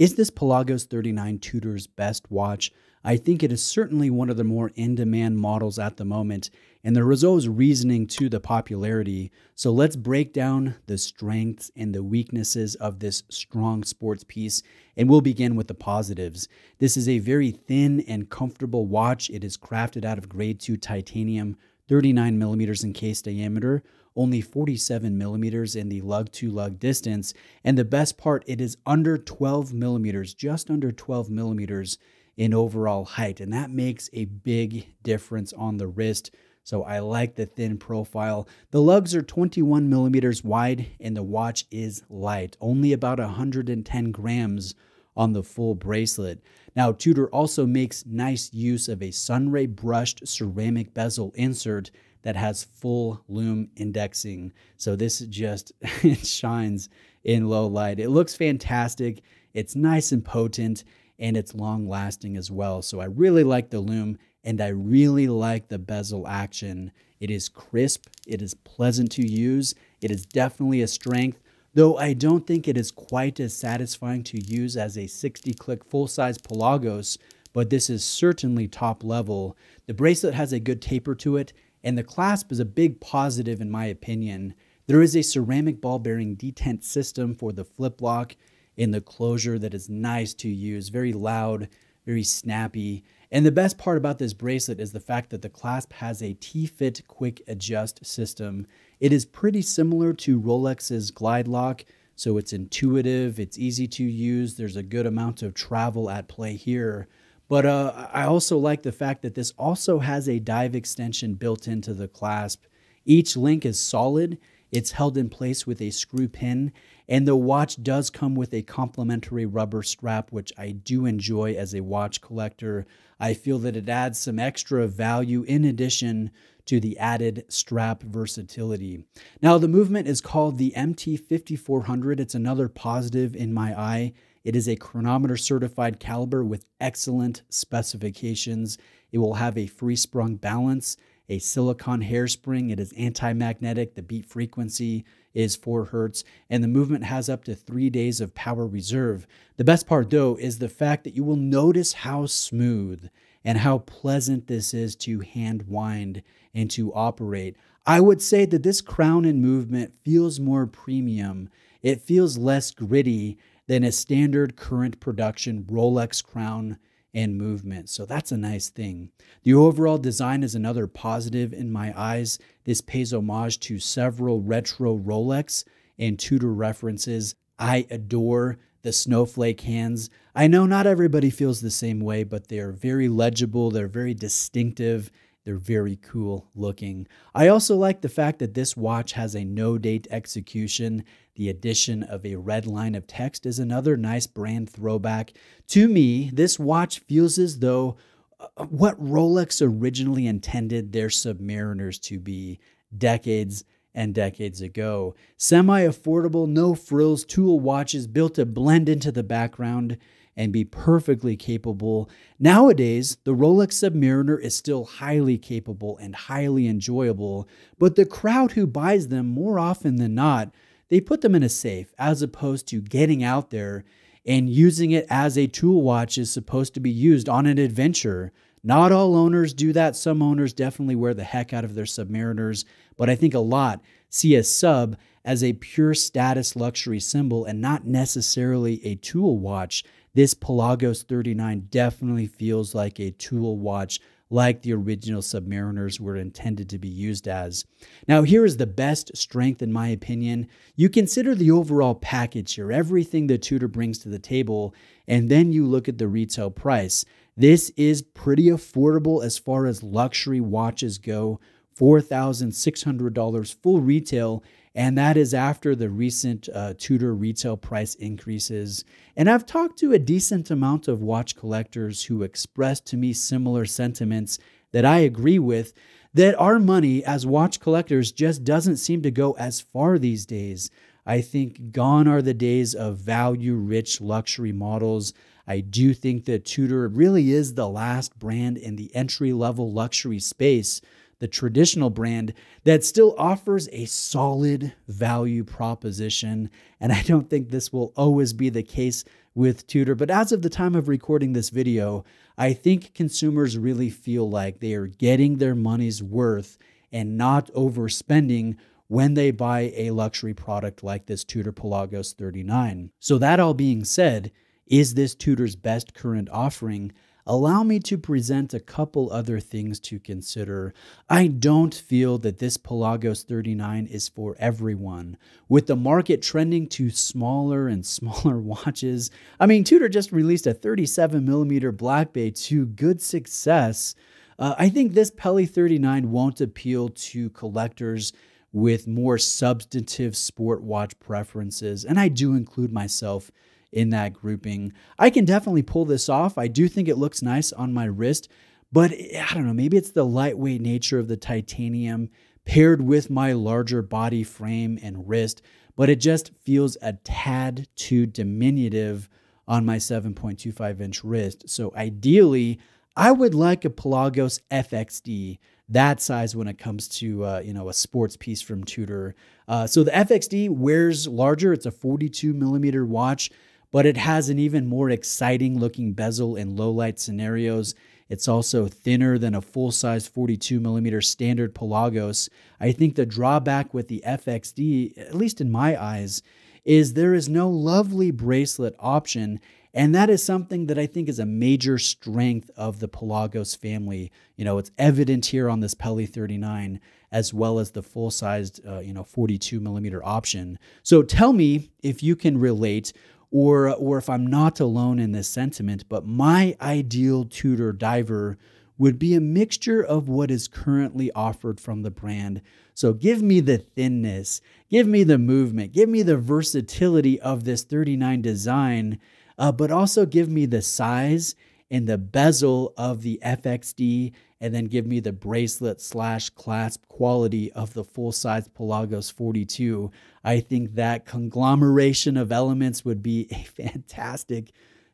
Is this Pelagos 39 Tudor's best watch? I think it is certainly one of the more in demand models at the moment, and was always reasoning to the popularity. So let's break down the strengths and the weaknesses of this strong sports piece, and we'll begin with the positives. This is a very thin and comfortable watch. It is crafted out of grade 2 titanium, 39 millimeters in case diameter, only 47 millimeters in the lug to lug distance, and the best part, it is under 12 millimeters, just under 12 millimeters in overall height. And that makes a big difference on the wrist. So I like the thin profile. The lugs are 21 millimeters wide and the watch is light, only about 110 grams on the full bracelet. Now, Tudor also makes nice use of a sunray brushed ceramic bezel insert that has full lume indexing. So this just it shines in low light. It looks fantastic. It's nice and potent and it's long lasting as well. So I really like the lume and I really like the bezel action. It is crisp, it is pleasant to use, it is definitely a strength, though I don't think it is quite as satisfying to use as a 60 click full size Pelagos, but this is certainly top level. The bracelet has a good taper to it, and the clasp is a big positive in my opinion. There is a ceramic ball bearing detent system for the flip lock, in the closure that is nice to use, very loud, very snappy. And the best part about this bracelet is the fact that the clasp has a T-fit quick adjust system. It is pretty similar to Rolex's Glide Lock, so it's intuitive, it's easy to use, there's a good amount of travel at play here. But uh, I also like the fact that this also has a dive extension built into the clasp. Each link is solid, it's held in place with a screw pin, and the watch does come with a complimentary rubber strap, which I do enjoy as a watch collector. I feel that it adds some extra value in addition to the added strap versatility. Now, the movement is called the MT5400. It's another positive in my eye. It is a chronometer certified caliber with excellent specifications. It will have a free sprung balance, a silicon hairspring. It is anti magnetic. The beat frequency is 4 hertz, and the movement has up to three days of power reserve. The best part, though, is the fact that you will notice how smooth and how pleasant this is to hand wind and to operate. I would say that this crown and movement feels more premium. It feels less gritty than a standard current production Rolex crown and movement. So that's a nice thing. The overall design is another positive in my eyes. This pays homage to several retro Rolex and Tudor references. I adore the snowflake hands. I know not everybody feels the same way, but they're very legible, they're very distinctive, they're very cool looking. I also like the fact that this watch has a no date execution. The addition of a red line of text is another nice brand throwback. To me, this watch feels as though uh, what Rolex originally intended their submariners to be decades and decades ago. Semi affordable, no frills tool watches built to blend into the background and be perfectly capable. Nowadays, the Rolex Submariner is still highly capable and highly enjoyable, but the crowd who buys them more often than not, they put them in a safe as opposed to getting out there and using it as a tool watch is supposed to be used on an adventure. Not all owners do that. Some owners definitely wear the heck out of their submariners, but I think a lot see a sub as a pure status luxury symbol and not necessarily a tool watch this Pelagos 39 definitely feels like a tool watch like the original Submariners were intended to be used as. Now, here is the best strength, in my opinion. You consider the overall package here, everything the Tudor brings to the table, and then you look at the retail price. This is pretty affordable as far as luxury watches go $4,600 full retail and that is after the recent uh, Tudor retail price increases. And I've talked to a decent amount of watch collectors who expressed to me similar sentiments that I agree with that our money as watch collectors just doesn't seem to go as far these days. I think gone are the days of value rich luxury models. I do think that Tudor really is the last brand in the entry level luxury space the traditional brand that still offers a solid value proposition. And I don't think this will always be the case with Tudor. But as of the time of recording this video, I think consumers really feel like they are getting their money's worth and not overspending when they buy a luxury product like this Tudor Pelagos 39. So, that all being said, is this Tudor's best current offering? Allow me to present a couple other things to consider. I don't feel that this Pelagos 39 is for everyone. With the market trending to smaller and smaller watches, I mean, Tudor just released a 37mm Black Bay to good success. Uh, I think this Peli 39 won't appeal to collectors with more substantive sport watch preferences, and I do include myself in that grouping. I can definitely pull this off. I do think it looks nice on my wrist, but I don't know, maybe it's the lightweight nature of the titanium paired with my larger body frame and wrist, but it just feels a tad too diminutive on my 7.25 inch wrist. So ideally, I would like a Pelagos FXD that size when it comes to uh, you know a sports piece from Tudor. Uh, so the FXD wears larger. It's a 42 millimeter watch but it has an even more exciting looking bezel in low light scenarios. It's also thinner than a full size 42 millimeter standard Pelagos. I think the drawback with the FXD, at least in my eyes, is there is no lovely bracelet option. And that is something that I think is a major strength of the Pelagos family. You know, it's evident here on this Peli 39 as well as the full sized, uh, you know, 42 millimeter option. So tell me if you can relate or or if I'm not alone in this sentiment, but my ideal Tudor diver would be a mixture of what is currently offered from the brand. So give me the thinness, give me the movement, give me the versatility of this 39 design, uh, but also give me the size and the bezel of the FXD and then give me the bracelet slash clasp quality of the full size Pelagos 42. I think that conglomeration of elements would be a fantastic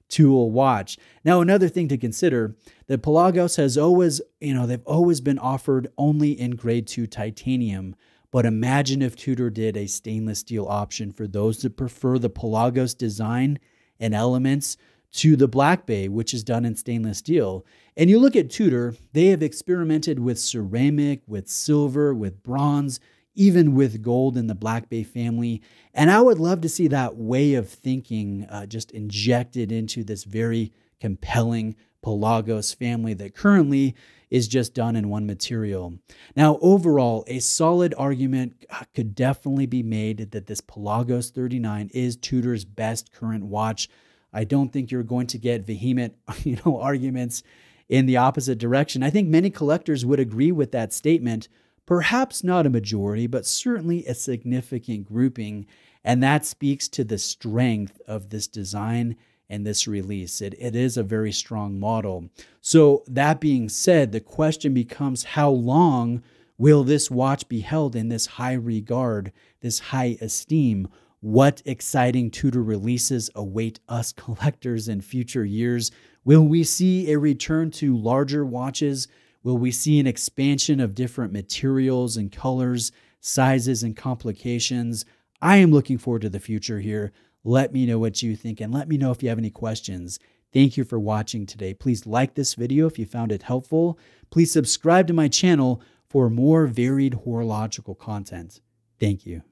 tool watch. Now, another thing to consider that Pelagos has always, you know, they've always been offered only in grade two titanium. But imagine if Tudor did a stainless steel option for those that prefer the Pelagos design and elements to the Black Bay, which is done in stainless steel. And you look at Tudor, they have experimented with ceramic, with silver, with bronze, even with gold in the Black Bay family. And I would love to see that way of thinking uh, just injected into this very compelling Pelagos family that currently is just done in one material. Now, overall, a solid argument uh, could definitely be made that this Pelagos 39 is Tudor's best current watch I don't think you're going to get vehement, you know, arguments in the opposite direction. I think many collectors would agree with that statement, perhaps not a majority, but certainly a significant grouping. And that speaks to the strength of this design and this release. It, it is a very strong model. So, that being said, the question becomes how long will this watch be held in this high regard, this high esteem? What exciting Tudor releases await us collectors in future years? Will we see a return to larger watches? Will we see an expansion of different materials and colors, sizes, and complications? I am looking forward to the future here. Let me know what you think and let me know if you have any questions. Thank you for watching today. Please like this video if you found it helpful. Please subscribe to my channel for more varied horological content. Thank you.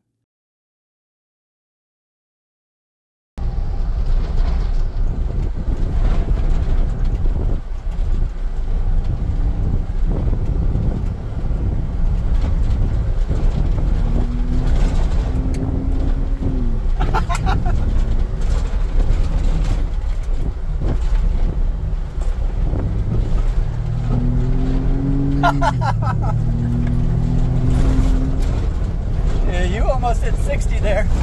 Yeah, you almost hit 60 there.